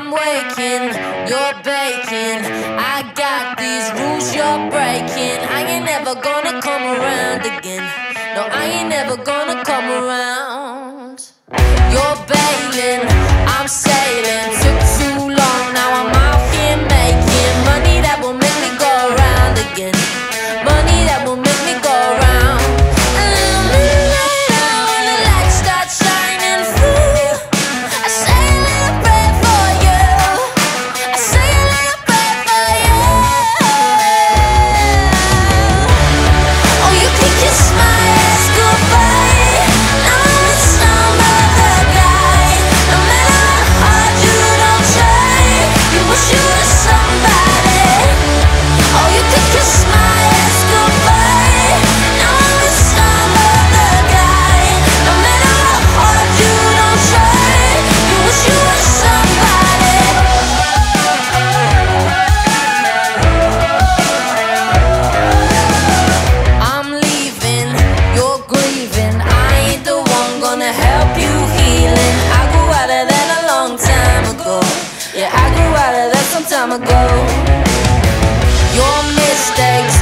I'm waking, you're baking. I got these rules you're breaking. I ain't never gonna come around again. No, I ain't never gonna come around. time ago. Your mistakes,